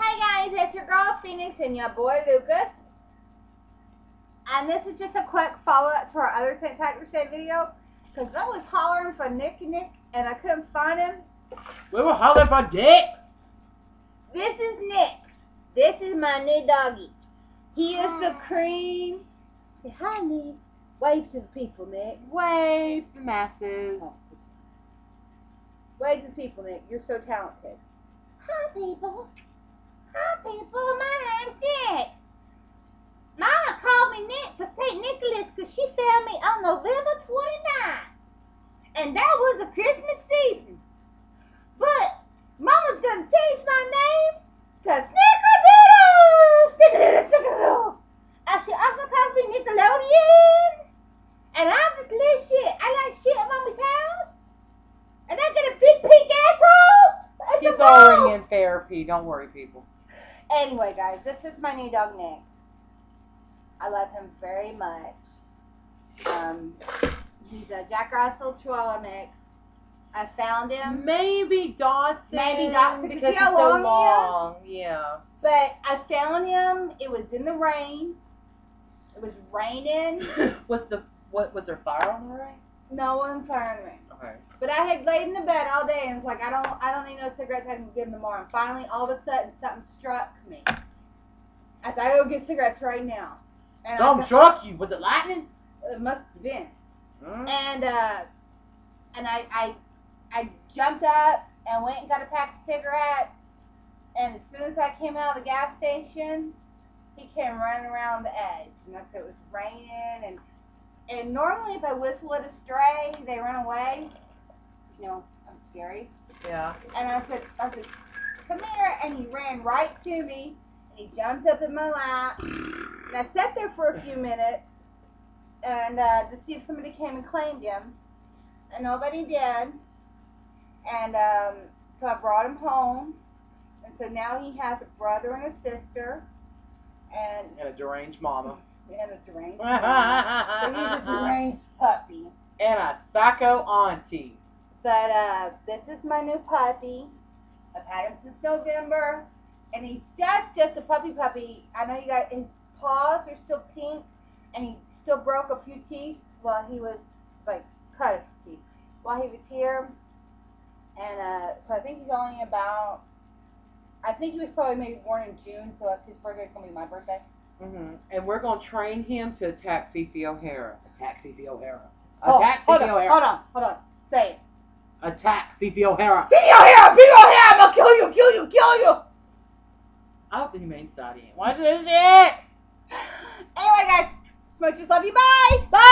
Hey guys, it's your girl Phoenix and your boy Lucas. And this is just a quick follow up to our other St. Patrick's Day video. Because I was hollering for Nick and Nick and I couldn't find him. We were hollering for Dick. This is Nick. This is my new doggy. He is the cream. Say hi, Nick. Wave to the people, Nick. Wave to the masses. Wave to the people, Nick. You're so talented. Hi, people. Hi, people. My name's Nick. Mama called me Nick for St. Nicholas because she found me on November 29th. And that was the Christmas season. But Mama's done changed my name to Snickerdoodle. Snickerdoodle, Snickerdoodle. And she also calls me Nickelodeon. And I'm just little shit. I like shit at Mommy's house. And I get a big pink asshole. It's He's already in therapy. Don't worry, people. Anyway, guys, this is my new dog Nick. I love him very much. Um, he's a Jack Russell Chihuahua mix. I found him, Maybe dachshund. Maybe 'cause because see how he's so long he is? Yeah. but I found him. It was in the rain. It was raining. was the what was there fire on the right? No one found me. Okay. But I had laid in the bed all day and it's like I don't I don't need no cigarettes, I can get them tomorrow. And finally all of a sudden something struck me. I said, I go get cigarettes right now. And Something struck you. Was it lightning? It must have been. Mm. And uh and I I I jumped up and went and got a pack of cigarettes and as soon as I came out of the gas station, he came running around the edge. And that's it was raining and and normally if I whistle at a stray, they run away. You know, I'm scary. Yeah. And I said, I said, come here. And he ran right to me. And he jumped up in my lap. And I sat there for a few minutes and uh, to see if somebody came and claimed him. And nobody did. And um, so I brought him home. And so now he has a brother and a sister. And, And a deranged mama. and a deranged mama. So psycho auntie. But uh, this is my new puppy. I've had him since November, and he's just just a puppy puppy. I know you got his paws are still pink, and he still broke a few teeth while he was like cut a few teeth while he was here. And uh, so I think he's only about. I think he was probably maybe born in June, so if his birthday's gonna be my birthday. Mm-hmm. And we're gonna train him to attack Phi Phi O'Hara. Attack Phi Phi O'Hara. Oh, Attack hold Phi Phi O'Hara. hold on, hold on. Say it. Attack Phi Phi O'Hara. Video here, video here. I'm gonna kill you, kill you, kill you. I hope the humane society ain't watching this shit. Anyway, guys, smooches love you. Bye. Bye.